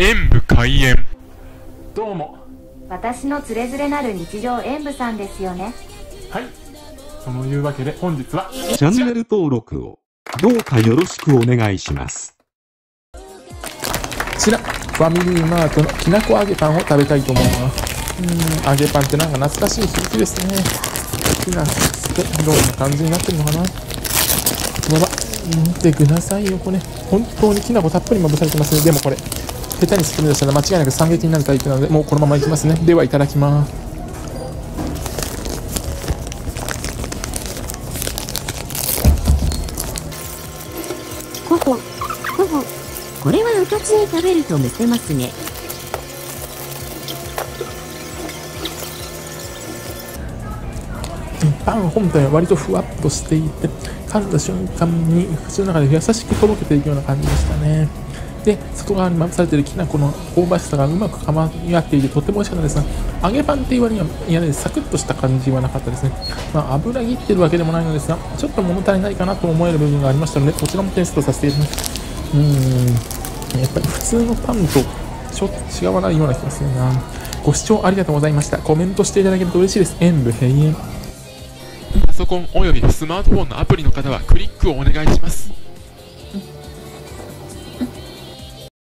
演武開演。どうも。私のつれづれなる日常演舞さんですよね。はい。そのいうわけで本日は。チャンネル登録をどうかよろしくお願いします。こちらファミリーマートのきなこ揚げパンを食べたいと思います。うーん揚げパンってなんか懐かしい響きですね。きなってどんな感じになってるのかな。やば見てくださいよこれ。本当にきなこたっぷりまぶされてますね。でもこれ下手に作り出したら間違いなく惨劇になるタイプなのでもうこのままいきますねではいただきますほほ、ほほ。これはうかつに食べるとむせますね。パン本体は割とふわっとしていて噛んだ瞬間に口の中で優しくとろけていくような感じでしたねで外側にまぶされているきな粉の香ばしさがうまくかまみ合っていてとっても美味しかったですが揚げパンって言われにはいやねサクッとした感じはなかったですね。まあ油切ってるわけでもないのですがちょっと物足りないかなと思える部分がありましたのでこちらもテストさせていただきます。うーん。やっぱり普通のパンとちょっと違わないような気がするな。ご視聴ありがとうございました。コメントしていただけると嬉しいです。演武閉園。パソコンおよびスマートフォンのアプリの方はクリックをお願いします。